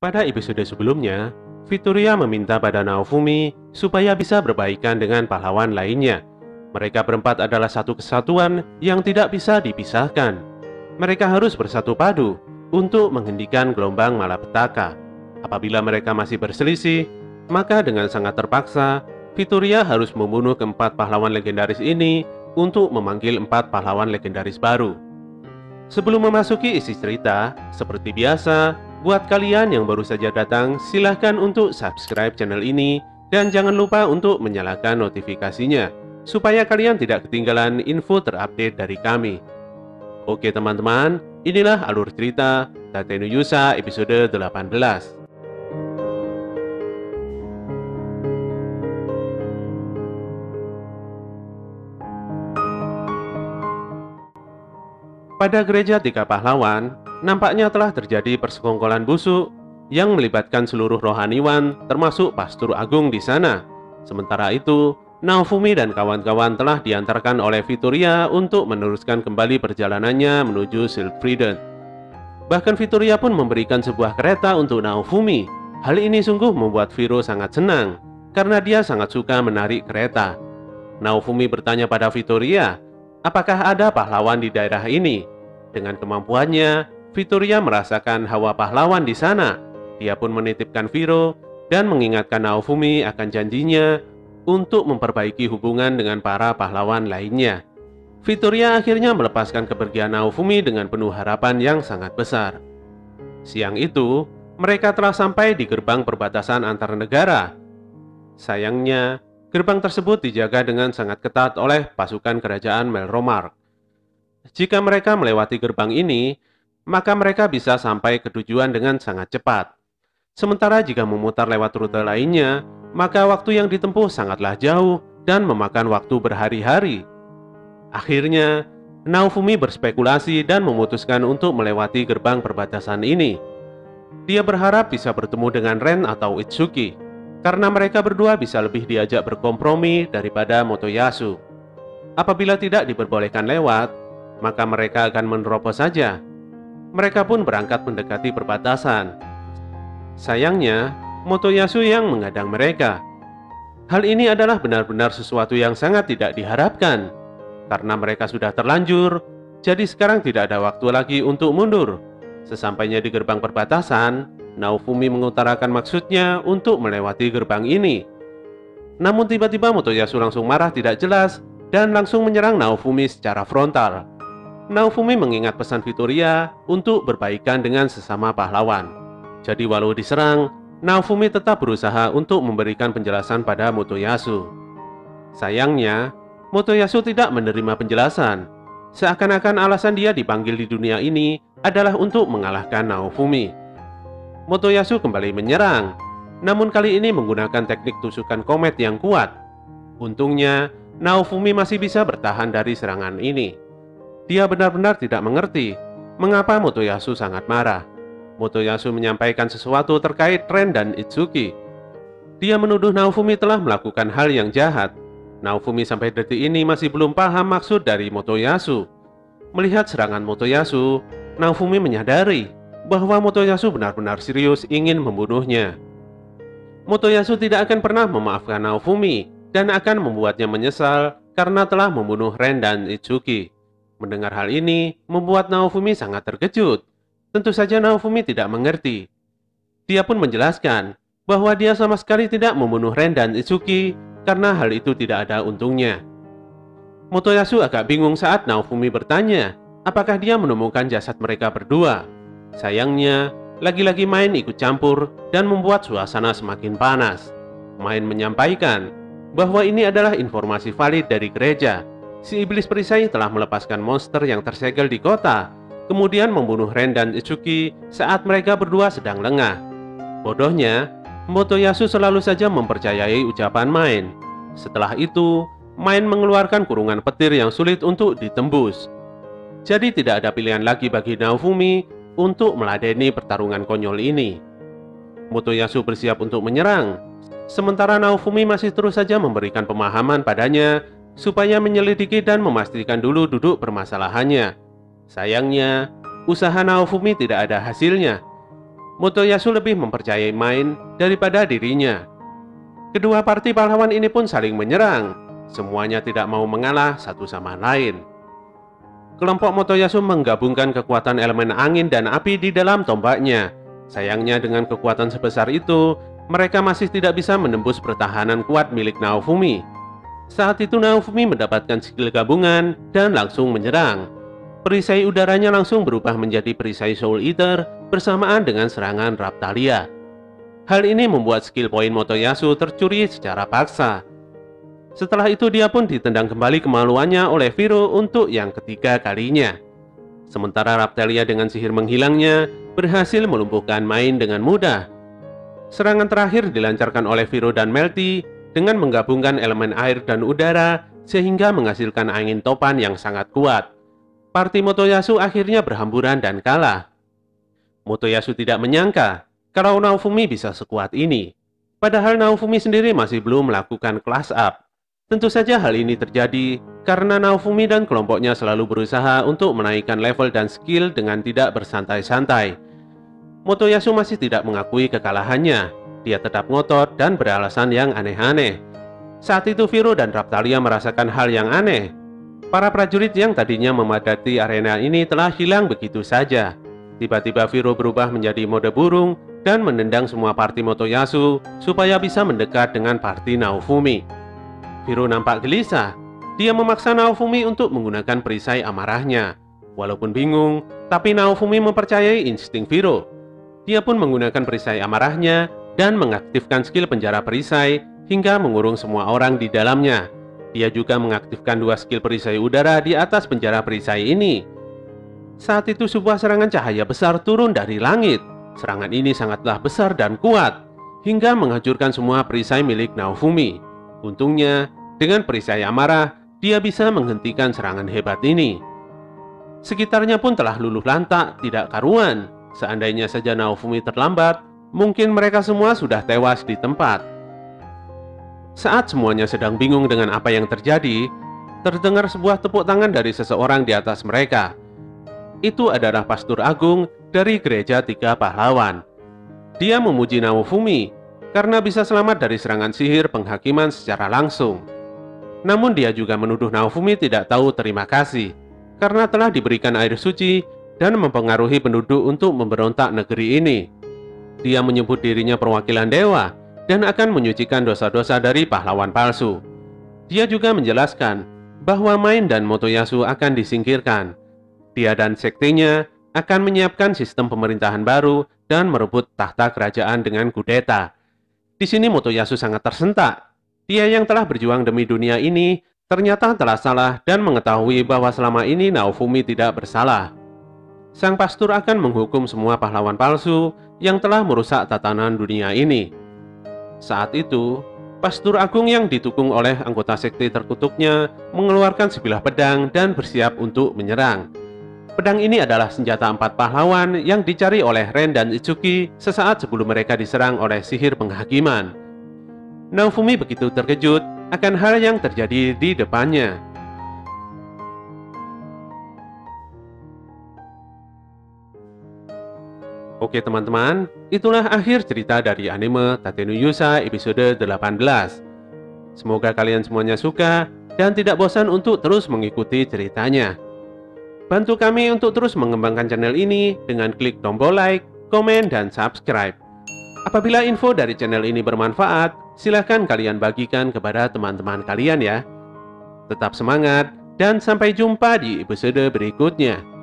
Pada episode sebelumnya, Victoria meminta pada Naofumi supaya bisa berbaikan dengan pahlawan lainnya. Mereka berempat adalah satu kesatuan yang tidak bisa dipisahkan. Mereka harus bersatu padu untuk menghentikan gelombang malapetaka. Apabila mereka masih berselisih, maka dengan sangat terpaksa, Victoria harus membunuh keempat pahlawan legendaris ini untuk memanggil empat pahlawan legendaris baru. Sebelum memasuki isi cerita, seperti biasa, buat kalian yang baru saja datang, silahkan untuk subscribe channel ini dan jangan lupa untuk menyalakan notifikasinya supaya kalian tidak ketinggalan info terupdate dari kami. Oke teman-teman, inilah alur cerita Tatenu Yusa episode 18. Pada gereja tiga pahlawan, nampaknya telah terjadi persekongkolan busuk yang melibatkan seluruh rohaniwan termasuk pastor agung di sana. Sementara itu, Naofumi dan kawan-kawan telah diantarkan oleh Victoria untuk meneruskan kembali perjalanannya menuju Silfrieden. Bahkan Victoria pun memberikan sebuah kereta untuk Naofumi. Hal ini sungguh membuat Viro sangat senang karena dia sangat suka menarik kereta. Naofumi bertanya pada Victoria, apakah ada pahlawan di daerah ini? Dengan kemampuannya, Victoria merasakan hawa pahlawan di sana. Dia pun menitipkan Viro dan mengingatkan Naofumi akan janjinya untuk memperbaiki hubungan dengan para pahlawan lainnya. Victoria akhirnya melepaskan kepergian Naofumi dengan penuh harapan yang sangat besar. Siang itu, mereka telah sampai di gerbang perbatasan antar negara. Sayangnya, gerbang tersebut dijaga dengan sangat ketat oleh pasukan kerajaan Melromark. Jika mereka melewati gerbang ini, maka mereka bisa sampai ke tujuan dengan sangat cepat. Sementara jika memutar lewat rute lainnya, maka waktu yang ditempuh sangatlah jauh dan memakan waktu berhari-hari. Akhirnya, Naofumi berspekulasi dan memutuskan untuk melewati gerbang perbatasan ini. Dia berharap bisa bertemu dengan Ren atau Itsuki, karena mereka berdua bisa lebih diajak berkompromi daripada Motoyasu. Apabila tidak diperbolehkan lewat, maka mereka akan menerobos saja. Mereka pun berangkat mendekati perbatasan. Sayangnya, Motoyasu yang mengadang mereka. Hal ini adalah benar-benar sesuatu yang sangat tidak diharapkan karena mereka sudah terlanjur, jadi sekarang tidak ada waktu lagi untuk mundur. Sesampainya di gerbang perbatasan, Naofumi mengutarakan maksudnya untuk melewati gerbang ini. Namun tiba-tiba Motoyasu langsung marah tidak jelas dan langsung menyerang Naofumi secara frontal. Naofumi mengingat pesan Victoria untuk berbaikan dengan sesama pahlawan. Jadi walau diserang, Naofumi tetap berusaha untuk memberikan penjelasan pada Motoyasu. Sayangnya, Motoyasu tidak menerima penjelasan. Seakan-akan alasan dia dipanggil di dunia ini adalah untuk mengalahkan Naofumi. Motoyasu kembali menyerang, namun kali ini menggunakan teknik tusukan komet yang kuat. Untungnya, Naofumi masih bisa bertahan dari serangan ini. Dia benar-benar tidak mengerti mengapa Motoyasu sangat marah. Motoyasu menyampaikan sesuatu terkait Ren dan Itsuki. Dia menuduh Naofumi telah melakukan hal yang jahat Naofumi sampai detik ini masih belum paham maksud dari Motoyasu. Melihat serangan Motoyasu, Naofumi menyadari bahwa Motoyasu benar-benar serius ingin membunuhnya. Motoyasu tidak akan pernah memaafkan Naofumi dan akan membuatnya menyesal karena telah membunuh Ren dan Itsuki. Mendengar hal ini membuat Naofumi sangat terkejut. Tentu saja Naofumi tidak mengerti. Dia pun menjelaskan bahwa dia sama sekali tidak membunuh Ren dan Itsuki karena hal itu tidak ada untungnya. Motoyasu agak bingung saat Naofumi bertanya apakah dia menemukan jasad mereka berdua. Sayangnya, lagi-lagi Main ikut campur dan membuat suasana semakin panas. Main menyampaikan bahwa ini adalah informasi valid dari gereja. Si iblis perisai telah melepaskan monster yang tersegel di kota, kemudian membunuh Ren dan Itsuki saat mereka berdua sedang lengah. Bodohnya, Motoyasu selalu saja mempercayai ucapan Main. Setelah itu, Main mengeluarkan kurungan petir yang sulit untuk ditembus. Jadi tidak ada pilihan lagi bagi Naofumi untuk meladeni pertarungan konyol ini. Motoyasu bersiap untuk menyerang, sementara Naofumi masih terus saja memberikan pemahaman padanya supaya menyelidiki dan memastikan dulu duduk permasalahannya. Sayangnya, usaha Naofumi tidak ada hasilnya Motoyasu lebih mempercayai Main daripada dirinya. Kedua parti pahlawan ini pun saling menyerang. Semuanya tidak mau mengalah satu sama lain. Kelompok Motoyasu menggabungkan kekuatan elemen angin dan api di dalam tombaknya. Sayangnya dengan kekuatan sebesar itu, mereka masih tidak bisa menembus pertahanan kuat milik Naofumi. Saat itu Naofumi mendapatkan skill gabungan dan langsung menyerang. Perisai udaranya langsung berubah menjadi perisai Soul Eater bersamaan dengan serangan Raptalia. Hal ini membuat skill poin Motoyasu tercuri secara paksa. Setelah itu dia pun ditendang kembali kemaluannya oleh Viro untuk yang ketiga kalinya. Sementara Raptalia dengan sihir menghilangnya berhasil melumpuhkan main dengan mudah. Serangan terakhir dilancarkan oleh Viro dan Melty dengan menggabungkan elemen air dan udara sehingga menghasilkan angin topan yang sangat kuat. Parti Motoyasu akhirnya berhamburan dan kalah. Motoyasu tidak menyangka kalau Naofumi bisa sekuat ini. Padahal Naofumi sendiri masih belum melakukan class up. Tentu saja hal ini terjadi karena Naofumi dan kelompoknya selalu berusaha untuk menaikkan level dan skill dengan tidak bersantai-santai. Motoyasu masih tidak mengakui kekalahannya. Dia tetap ngotot dan beralasan yang aneh-aneh. Saat itu Viro dan Raptalia merasakan hal yang aneh. Para prajurit yang tadinya memadati arena ini telah hilang begitu saja. Tiba-tiba Viro berubah menjadi mode burung dan menendang semua parti Motoyasu supaya bisa mendekat dengan parti Naofumi. Viro nampak gelisah. Dia memaksa Naofumi untuk menggunakan perisai amarahnya. Walaupun bingung, tapi Naofumi mempercayai insting Viro. Dia pun menggunakan perisai amarahnya dan mengaktifkan skill penjara perisai hingga mengurung semua orang di dalamnya. Dia juga mengaktifkan dua skill perisai udara di atas penjara perisai ini saat itu sebuah serangan cahaya besar turun dari langit. Serangan ini sangatlah besar dan kuat, hingga menghancurkan semua perisai milik Naofumi. Untungnya, dengan perisai amarah, dia bisa menghentikan serangan hebat ini. Sekitarnya pun telah luluh lantak, tidak karuan. Seandainya saja Naofumi terlambat, mungkin mereka semua sudah tewas di tempat. Saat semuanya sedang bingung dengan apa yang terjadi, terdengar sebuah tepuk tangan dari seseorang di atas mereka itu adalah pastor agung dari gereja tiga pahlawan. Dia memuji Naofumi karena bisa selamat dari serangan sihir penghakiman secara langsung. Namun dia juga menuduh Naofumi tidak tahu terima kasih karena telah diberikan air suci dan mempengaruhi penduduk untuk memberontak negeri ini. Dia menyebut dirinya perwakilan dewa dan akan menyucikan dosa-dosa dari pahlawan palsu. Dia juga menjelaskan bahwa Main dan Motoyasu akan disingkirkan dia dan sektenya akan menyiapkan sistem pemerintahan baru dan merebut tahta kerajaan dengan kudeta. Di sini Motoyasu sangat tersentak. Dia yang telah berjuang demi dunia ini ternyata telah salah dan mengetahui bahwa selama ini Naofumi tidak bersalah. Sang pastor akan menghukum semua pahlawan palsu yang telah merusak tatanan dunia ini. Saat itu, Pastor Agung yang ditukung oleh anggota sekte terkutuknya mengeluarkan sebilah pedang dan bersiap untuk menyerang. Pedang ini adalah senjata empat pahlawan yang dicari oleh Ren dan Itsuki sesaat sebelum mereka diserang oleh sihir penghakiman. Naofumi begitu terkejut akan hal yang terjadi di depannya. Oke teman-teman, itulah akhir cerita dari anime Tatenu Yusa episode 18. Semoga kalian semuanya suka dan tidak bosan untuk terus mengikuti ceritanya. Bantu kami untuk terus mengembangkan channel ini dengan klik tombol like, komen, dan subscribe. Apabila info dari channel ini bermanfaat, silahkan kalian bagikan kepada teman-teman kalian ya. Tetap semangat, dan sampai jumpa di episode berikutnya.